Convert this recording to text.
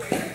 for you.